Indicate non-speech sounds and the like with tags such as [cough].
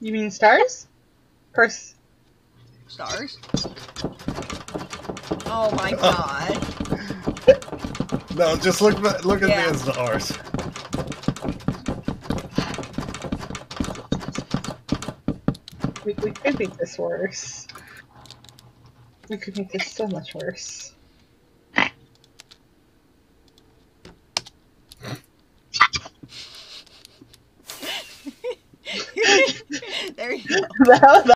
You mean stars? Course. Stars? Oh my [laughs] god. No, just look look at Yeah. me as stars. We, we could make this worse. We could make this so much worse. There you [laughs] go. that,